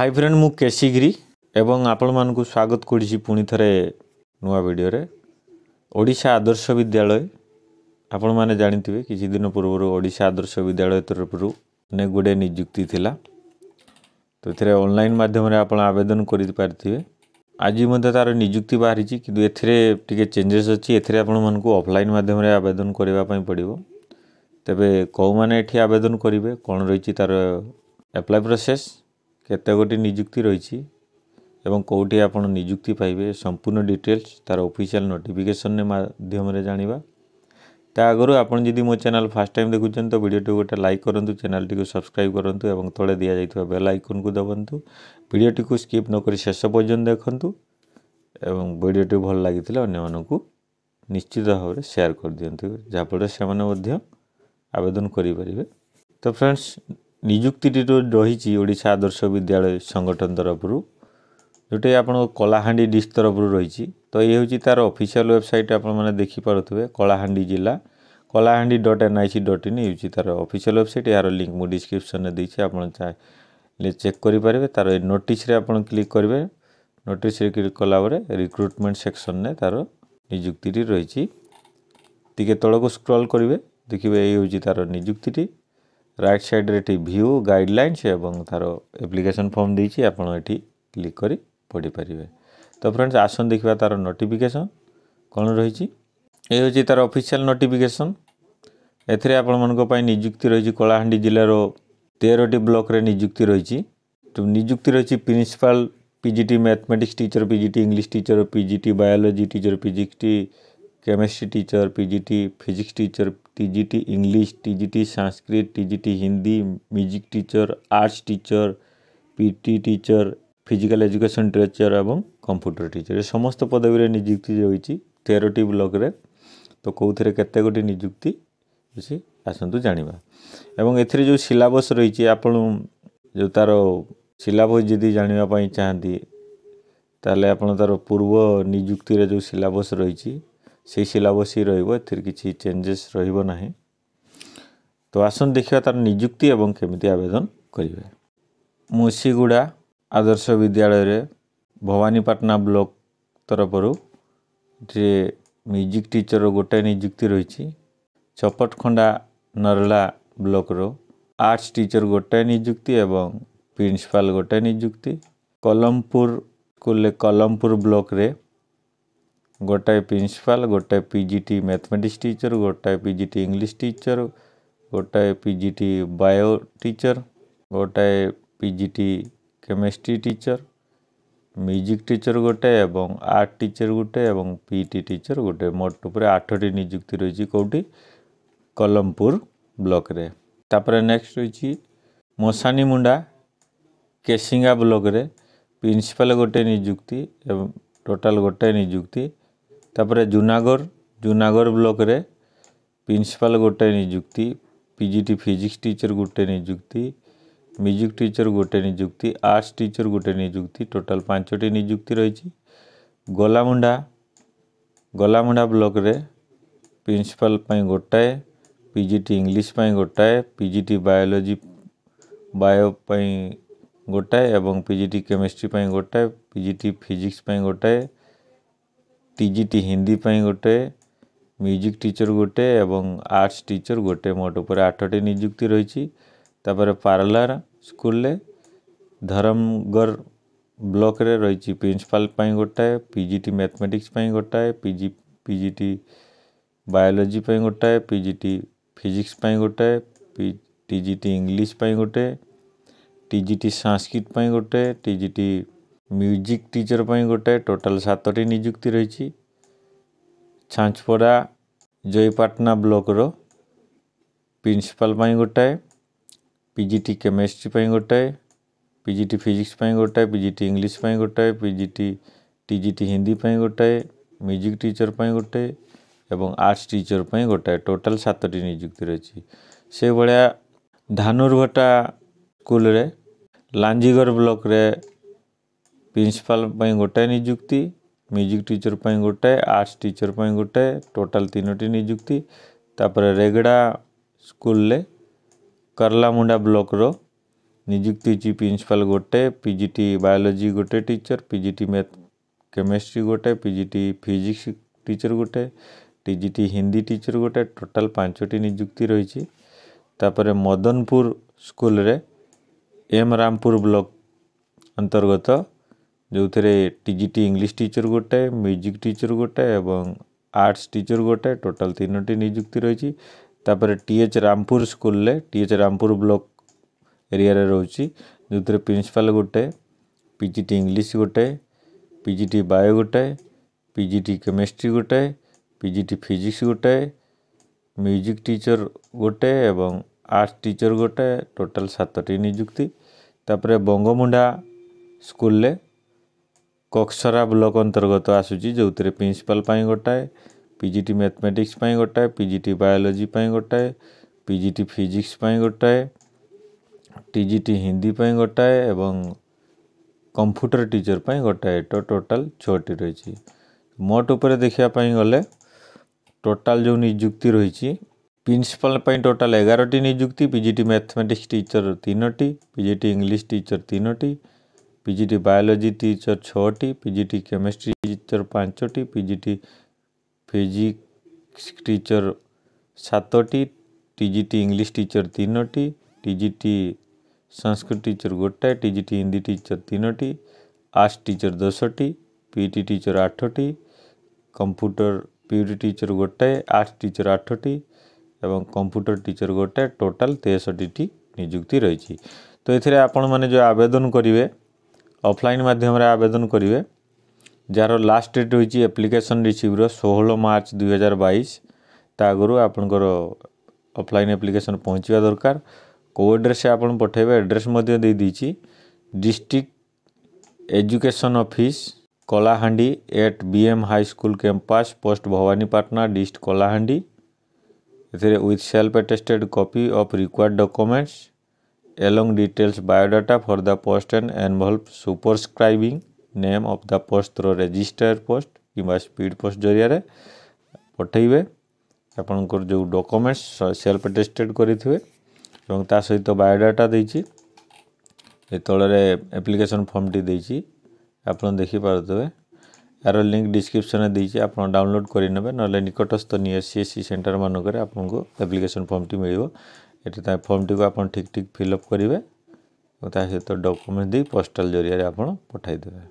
high friend ମୁଁ K C Giri ଏବଂ ଆପଣମାନଙ୍କୁ ସ୍ୱାଗତ କରୁଛି ପୁଣି ଥରେ ନୂଆ ଭିଡ଼ିଓରେ ଓଡ଼ିଶା ଆଦର୍ଶ ବିଦ୍ୟାଳୟ ଆପଣମାନେ ଜାଣିଥିବେ କିଛି ଦିନ ପୂର୍ବରୁ ଓଡ଼ିଶା ଆଦର୍ଶ ବିଦ୍ୟାଳୟ ତରଫରୁ ଅନେକ ଗୁଡ଼ିଏ ନିଯୁକ୍ତି ଥିଲା ତ ଏଥିରେ ଅନଲାଇନ୍ ମାଧ୍ୟମରେ ଆପଣ ଆବେଦନ କରିପାରିଥିବେ ଆଜି ମଧ୍ୟ ତା'ର ନିଯୁକ୍ତି ବାହାରିଛି କିନ୍ତୁ ଏଥିରେ ଟିକେ ଚେଞ୍ଜେସ୍ ଅଛି ଏଥିରେ ଆପଣମାନଙ୍କୁ ଅଫଲାଇନ୍ ମାଧ୍ୟମରେ ଆବେଦନ କରିବା ପାଇଁ ପଡ଼ିବ ତେବେ କେଉଁମାନେ ଏଠି ଆବେଦନ କରିବେ କ'ଣ ରହିଛି ତା'ର ଆପ୍ଲାଏ ପ୍ରୋସେସ୍ କେତେ ଗୋଟି ନିଯୁକ୍ତି ରହିଛି ଏବଂ କେଉଁଠି ଆପଣ ନିଯୁକ୍ତି ପାଇବେ ସମ୍ପୂର୍ଣ୍ଣ ଡିଟେଲ୍ସ ତା'ର ଅଫିସିଆଲ୍ ନୋଟିଫିକେସନ୍ ମାଧ୍ୟମରେ ଜାଣିବା ତା ଆଗରୁ ଆପଣ ଯଦି ମୋ ଚ୍ୟାନେଲ୍ ଫାର୍ଷ୍ଟ ଟାଇମ୍ ଦେଖୁଛନ୍ତି ତ ଭିଡ଼ିଓଟିକୁ ଗୋଟେ ଲାଇକ୍ କରନ୍ତୁ ଚ୍ୟାନେଲ୍ଟିକୁ ସବସ୍କ୍ରାଇବ୍ କରନ୍ତୁ ଏବଂ ତଳେ ଦିଆଯାଇଥିବା ବେଲ୍ ଆଇକନ୍କୁ ଦବନ୍ତୁ ଭିଡ଼ିଓଟିକୁ ସ୍କିପ୍ ନକରି ଶେଷ ପର୍ଯ୍ୟନ୍ତ ଦେଖନ୍ତୁ ଏବଂ ଭିଡ଼ିଓଟି ଭଲ ଲାଗିଥିଲେ ଅନ୍ୟମାନଙ୍କୁ ନିଶ୍ଚିତ ଭାବରେ ସେୟାର କରିଦିଅନ୍ତୁ ଯାହାଫଳରେ ସେମାନେ ମଧ୍ୟ ଆବେଦନ କରିପାରିବେ ତ ଫ୍ରେଣ୍ଡସ୍ ନିଯୁକ୍ତିଟିରୁ ରହିଛି ଓଡ଼ିଶା ଆଦର୍ଶ ବିଦ୍ୟାଳୟ ସଂଗଠନ ତରଫରୁ ଯେଉଁଟା ଆପଣଙ୍କ କଳାହାଣ୍ଡି ଡିଷ୍ଟ୍ ତରଫରୁ ରହିଛି ତ ଏ ହେଉଛି ତା'ର ଅଫିସିଆଲ୍ ୱେବସାଇଟ୍ ଆପଣମାନେ ଦେଖିପାରୁଥିବେ କଳାହାଣ୍ଡି ଜିଲ୍ଲା Kalahandi dot N I C dot in ହେଉଛି ତା'ର ଅଫିସିଆଲ୍ ୱେବସାଇଟ୍ ଏହାର ଲିଙ୍କ୍ ମୁଁ ଡିସ୍କ୍ରିପ୍ସନ୍ରେ ଦେଇଛି ଆପଣ ଚାହିଁଲେ ଚେକ୍ କରିପାରିବେ ତା'ର ଏ ନୋଟିସ୍ରେ ଆପଣ କ୍ଲିକ୍ କରିବେ ନୋଟିସ୍ରେ କ୍ଲିକ୍ କଲାପରେ ପରେ ରିକ୍ରୁଟମେଣ୍ଟ ସେକ୍ସନ୍ରେ ତା'ର ନିଯୁକ୍ତିଟି ରହିଛି ଟିକେ ତଳକୁ ସ୍କ୍ରଲ୍ କରିବେ ଦେଖିବେ ଏଇ ହେଉଛି ତା'ର ନିଯୁକ୍ତିଟି রাইট সাইড্রে এটি ভিউ গাইডলাইন্স এবং তার আপ্লিকেশন ফর্ম দিয়েছি আপনার এটি ক্লিক করে পড়িপারে তো ফ্রেন্ডস আসুন দেখা তার নোটিফিকেসন কোণ রয়েছে এ হচ্ছে তার অফিসিয়াল নোটিফিকেসন এতে আপনার নিযুক্তি রয়েছে কলাহান্ডি জেলার তেরোটি ব্লকরে নিযুক্তি রয়েছে নিযুক্তি রয়েছে principal PGT mathematics teacher PGT English teacher PGT biology teacher PGT chemistry teacher PGT physics teacher TGT English TGT Sanskrit TGT Hindi music teacher arts teacher PT teacher physical education teacher এবং computer টিচর এ সমস্ত পদবীরে নিযুক্তি রয়েছে তেরোটি ব্লকরে তো কেউথে কেতে গোটি নিযুক্তি ଅଛି ଆସନ୍ତୁ ଜାଣିବା ଏବଂ ଏଥିରେ ଯେଉଁ ସିଲାବସ୍ ରହିଛି ଆପଣ ଯେଉଁ ତା'ର ସିଲାବସ୍ ଯଦି ଜାଣିବା ପାଇଁ তাহলে ତାହେଲେ তার পূর্ব নিযুক্তি ନିଯୁକ୍ତିରେ ଯେଉଁ ସିଲାବସ୍ ରହିଛି ସେଇ ସିଲାବସ୍ ହିଁ ରହିବ ଏଥିରେ କିଛି ଚେଞ୍ଜେସ୍ ରହିବ ନାହିଁ ତ ଆସନ୍ତୁ ଦେଖିବା ତା'ର ନିଯୁକ୍ତି ଏବଂ କେମିତି ଆବେଦନ କରିବେ ମୁସିଗୁଡ଼ା ଆଦର୍ଶ ବିଦ୍ୟାଳୟରେ ଭବାନୀପାଟଣା ବ୍ଲକ୍ ତରଫରୁ ଯେ ମ୍ୟୁଜିକ୍ ଟିଚର୍ର ଗୋଟାଏ ନିଯୁକ୍ତି ରହିଛି ଚପଟଖଣ୍ଡା ନରଲା ବ୍ଲକ୍ର ଆର୍ଟ୍ସ ଟିଚର୍ ଗୋଟାଏ ନିଯୁକ୍ତି ଏବଂ ପ୍ରିନ୍ସିପାଲ୍ ଗୋଟାଏ ନିଯୁକ୍ତି କଲମପୁର ସ୍କୁଲରେ କଲମପୁର ବ୍ଲକ୍ରେ ଗୋଟାଏ ପ୍ରିନ୍ସିପାଲ୍ ଗୋଟାଏ P G T mathematics teacher ଗୋଟାଏ P G T English teacher ଗୋଟାଏ P G T bio teacher ଗୋଟାଏ P G T chemistry teacher music teacher ଗୋଟେ ଏବଂ ଆର୍ଟ ଟିଚର୍ ଗୋଟେ ଏବଂ ପି ଟି ଟିଚର୍ ଗୋଟେ ମୋଟ ଉପରେ ଆଠଟି ନିଯୁକ୍ତି ରହିଛି କେଉଁଠି କଲମପୁର ବ୍ଲକ୍ରେ ତାପରେ ନେକ୍ସଟ ରହିଛି ମଶାନୀମୁଣ୍ଡା କେସିଙ୍ଗା ବ୍ଲକ୍ରେ ପ୍ରିନ୍ସିପାଲ୍ ଗୋଟେ ନିଯୁକ୍ତି ଏବଂ ଟୋଟାଲ୍ ଗୋଟେ ନିଯୁକ୍ତି ତାପରେ ଜୁନାଗଡ଼ ଜୁନାଗଡ଼ ବ୍ଲକ୍ରେ ପ୍ରିନ୍ସିପାଲ୍ ଗୋଟେ ନିଯୁକ୍ତି P G T physics teacher ଗୋଟେ ନିଯୁକ୍ତି ମ୍ୟୁଜିକ୍ ଟିଚର୍ ଗୋଟେ ନିଯୁକ୍ତି ଆର୍ଟ୍ସ ଟିଚର୍ ଗୋଟେ ନିଯୁକ୍ତି ଟୋଟାଲ୍ ପାଞ୍ଚଟି ନିଯୁକ୍ତି ରହିଛି ଗଲାମୁଣ୍ଡା ଗଲାମୁଣ୍ଡା ବ୍ଲକ୍ରେ ପ୍ରିନ୍ସିପାଲ୍ ପାଇଁ ଗୋଟାଏ ପି ଜି ଟି ଇଂଲିଶ୍ ପାଇଁ ଗୋଟାଏ P G T biology bio ପାଇଁ ଗୋଟାଏ ଏବଂ ପି ଜି ଟି କେମିଷ୍ଟ୍ରି ପାଇଁ ଗୋଟାଏ ପି ଜି ଟି ଫିଜିକ୍ସ ପାଇଁ ଗୋଟାଏ टीजी टी हिंदी गोटे म्यूजिक टीचर गोटे एवं आर्ट्स टीचर गोटे मोट पर आठटी निजुक्ति रही पार्लर स्कूल धरमगढ़ ब्लक रही प्रिंसिपाल गोटाए PG T mathematics गोटाए P G P G T biology गोटाए PG T physics गोटाए टी इंग्लीश गोटे टी जी टी सांस्कृत गोटे T G T music teacher ପାଇଁ ଗୋଟେ ଟୋଟାଲ୍ ସାତଟି ନିଯୁକ୍ତି ରହିଛି ଛାଞ୍ଚପଡ଼ା ଜୟପାଟନା ବ୍ଲକ୍ର ପ୍ରିନ୍ସିପାଲ୍ ପାଇଁ ଗୋଟାଏ ପି ଜି ଟି କେମେଷ୍ଟ୍ରି ପାଇଁ ଗୋଟାଏ ପି ଜି ଟି ଫିଜିକ୍ସ ପାଇଁ ଗୋଟାଏ ପି ଜି ଟି ଇଂଲିଶ ପାଇଁ ଗୋଟାଏ P G T T G T Hindi ପାଇଁ ଗୋଟାଏ ମ୍ୟୁଜିକ୍ ଟିଚର୍ ପାଇଁ ଗୋଟାଏ ଏବଂ ଆର୍ଟ୍ସ ଟିଚର୍ ପାଇଁ ଗୋଟାଏ ଟୋଟାଲ୍ ସାତଟି ନିଯୁକ୍ତି ରହିଛି ସେଭଳିଆ ଧାନୁରଭଟା ସ୍କୁଲ୍ରେ ଲାଞ୍ଜିଗଡ଼ ବ୍ଲକ୍ରେ ପ୍ରିନ୍ସିପାଲ୍ ପାଇଁ ଗୋଟାଏ ନିଯୁକ୍ତି ମ୍ୟୁଜିକ୍ ଟିଚର୍ ପାଇଁ ଗୋଟାଏ ଆର୍ଟ୍ସ ଟିଚର୍ ପାଇଁ ଗୋଟାଏ ଟୋଟାଲ୍ ତିନୋଟି ନିଯୁକ୍ତି ତା'ପରେ ରେଗଡ଼ା ସ୍କୁଲରେ କରଲାମୁଣ୍ଡା ବ୍ଲକ୍ର ନିଯୁକ୍ତି ହେଇଛି ପ୍ରିନ୍ସିପାଲ୍ ଗୋଟେ ପି ଜି ଟି ବାୟୋଲୋଜି ଗୋଟେ teacher P G T math chemistry ଗୋଟେ P G T physics teacher ଗୋଟେ T G T Hindi teacher ଗୋଟେ ଟୋଟାଲ୍ ପାଞ୍ଚଟି ନିଯୁକ୍ତି ରହିଛି ତା'ପରେ ମଦନପୁର ସ୍କୁଲରେ ଏମ୍ ରାମପୁର ବ୍ଲକ୍ ଅନ୍ତର୍ଗତ ଯେଉଁଥିରେ T G T English teacher ଗୋଟାଏ ମ୍ୟୁଜିକ୍ ଟିଚର୍ ଗୋଟାଏ ଏବଂ ଆର୍ଟ୍ସ ଟିଚର୍ ଗୋଟାଏ ଟୋଟାଲ୍ ତିନୋଟି ନିଯୁକ୍ତି ରହିଛି ତା'ପରେ ଟି ଏଚ୍ ରାମପୁର ସ୍କୁଲରେ ଟି ଏଚ୍ ରାମପୁର ବ୍ଲକ୍ ଏରିଆରେ ରହୁଛି ଯେଉଁଥିରେ ପ୍ରିନ୍ସିପାଲ୍ ଗୋଟାଏ ପି ଜି ଟି ଇଂଲିଶ ଗୋଟାଏ ପି ଜି ଟି ବାୟୋ ଗୋଟାଏ ପି ଜି ଟି କେମିଷ୍ଟ୍ରି ଗୋଟାଏ ପି ଜି ଟି ଫିଜିକ୍ସ ଗୋଟାଏ ମ୍ୟୁଜିକ୍ ଟିଚର୍ ଗୋଟାଏ ଏବଂ ଆର୍ଟ୍ସ ଟିଚର୍ ଗୋଟାଏ ଟୋଟାଲ୍ ସାତଟି ନିଯୁକ୍ତି ତା'ପରେ ବଙ୍ଗମୁଣ୍ଡା ସ୍କୁଲରେ କକ୍ସରା ବ୍ଲକ୍ ଅନ୍ତର୍ଗତ ଆସୁଛି ଯେଉଁଥିରେ ପ୍ରିନ୍ସିପାଲ୍ ପାଇଁ ଗୋଟାଏ ପି ଜି ଟି ମ୍ୟାଥମେଟିକ୍ସ ପାଇଁ ଗୋଟାଏ ପି ଜି ଟି ବାୟୋଲୋଜି ପାଇଁ ଗୋଟାଏ ପି ଜି ଟି ଫିଜିକ୍ସ ପାଇଁ ଗୋଟାଏ ଟି ଜି ଟି ହିନ୍ଦୀ ପାଇଁ ଗୋଟାଏ ଏବଂ କମ୍ପ୍ୟୁଟର ଟିଚର୍ ପାଇଁ ଗୋଟାଏ ତ ଟୋଟାଲ୍ ଛଅଟି ରହିଛି ମୋଟ ଉପରେ ଦେଖିବା ପାଇଁ ଗଲେ ଟୋଟାଲ୍ ଯେଉଁ ନିଯୁକ୍ତି ରହିଛି ପ୍ରିନ୍ସିପାଲ୍ ପାଇଁ ଟୋଟାଲ୍ ଏଗାରଟି ନିଯୁକ୍ତି P G T mathematics teacher ତିନୋଟି P G T English teacher ତିନୋଟି पिजिट बायोलोजी टीचर છોટી पिजिट केमिस्ट्री टीचर पांचटी पिजिट फिजिक्स टीचर સાતોટી ટીજીટી इंग्लीश टीचर તીનોટી ટીજીટી संस्कृत टीचर गोटाए टीजीटी हिंदी टीचर तीनो आर्ट्स टीचर दस टी पीटी टीचर आठटी कंप्यूटर पीटी टीचर गोटाए आर्ट्स टीचर आठटी एवं कंप्यूटर टीचर गोटाए टोटाल तेसठी टी निजुक्ति रही तो ये आपण मैंने जो आवेदन करेंगे অফলাইন মাধ্যমে আবেদন করবে যার লাস্ট ডেট রয়েছে আপ্লিকেসন রিসিভ্র ষোহল মার্চ দুই হাজার বাইশ তা আগর আপনার অফলাইন আপ্লিকেসন পৌঁছবা দরকার কেউ আড্রেসে আপনার পঠাইবে আড্রেস দিয়েছি district education office Kalahandi at BM high school campus post Bhawanipatna dist Kalahandi এতে with self attested copy of required documents along details biodata for the post and involve superscribing name of the post through register post কিংবা speed post জরিয়ারে পঠাইবে ଆପଣଙ୍କର ଯେଉଁ documents self ଆଟେଷ୍ଟେଡ଼୍ କରିଥିବେ ଏବଂ ତା ସହିତ ବାୟୋଡାଟା ଦେଇଛି ଏ ତଳରେ ଆପ୍ଲିକେସନ୍ ଫର୍ମଟି ଦେଇଛି ଆପଣ ଦେଖିପାରୁଥିବେ ଏହାର ଲିଙ୍କ୍ ଡିସ୍କ୍ରିପ୍ସନ୍ରେ ଦେଇଛି ଆପଣ ଡାଉନଲୋଡ଼୍ କରିନେବେ ନହେଲେ ନିକଟସ୍ଥ ନିଏ ସି ଏସ୍ ସି ସେଣ୍ଟରମାନଙ୍କରେ ଆପଣଙ୍କୁ ଆପ୍ଲିକେସନ୍ ଫର୍ମଟି ମିଳିବ ଏଠି ତା ଫର୍ମଟିକୁ ଆପଣ ଠିକ୍ ଠିକ୍ ଫିଲ୍ଅପ୍ କରିବେ ଓ ତା ସହିତ ଡକ୍ୟୁମେଣ୍ଟ ଦେଇ ପୋଷ୍ଟାଲ୍ ଜରିଆରେ ଆପଣ ପଠାଇଦେବେ